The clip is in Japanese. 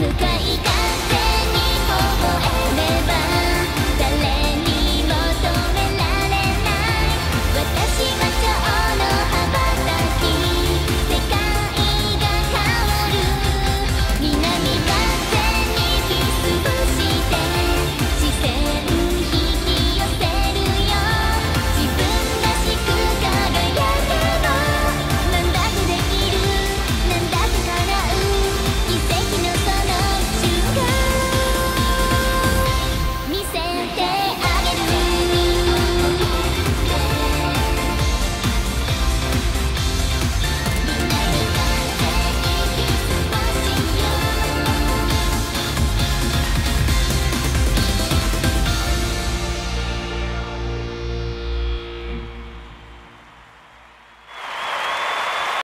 深い